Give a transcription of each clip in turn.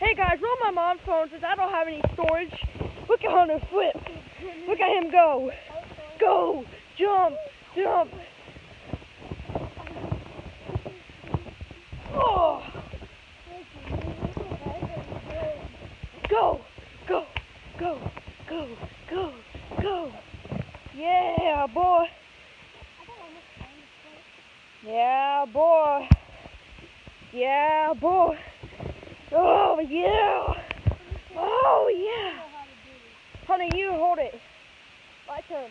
Hey guys, we're on my mom's phone since I don't have any storage. Look at Hunter flip. Look at him go. Go. Jump. Jump. Oh. Go. Go. Go. Go. Go. Go. Yeah, boy. Yeah, boy. Yeah, boy. Oh, yeah. Oh, yeah. Honey, you hold it. My turn.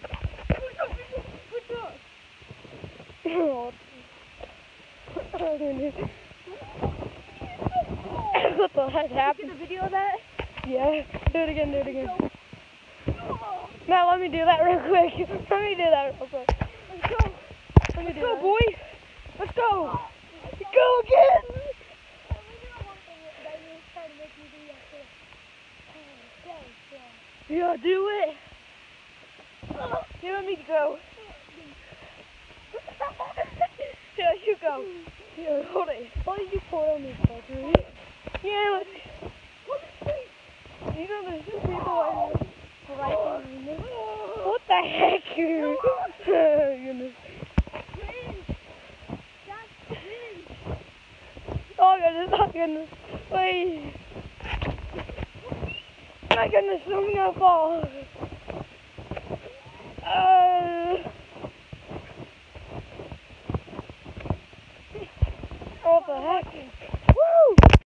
what the heck happened? Get a video of that? Yeah, do it again, do it again. Now let me do that real quick. Let me do that real quick. Let's go. Let me Let's do go, that. boys. Let's go. Go again. Yeah, do it. Here, let me go. Yeah, you go. Yeah, hold it. Why did you pour on me, Patrick? Yeah, let's. You know, there's two people right here. Here. What the heck? You? Oh, goodness. Oh, goodness. Wait my goodness, I'm gonna fall. Uh, what the heck?